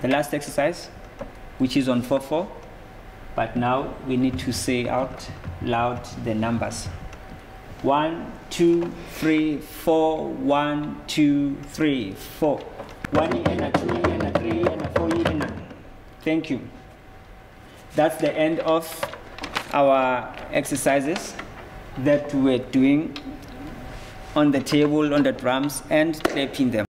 The last exercise, which is on 4-4, but now we need to say out loud the numbers. One, two, three, four, one, two, three, four. One and a two and a three and a four and a. Thank you. That's the end of our exercises that we're doing on the table, on the drums, and clapping them.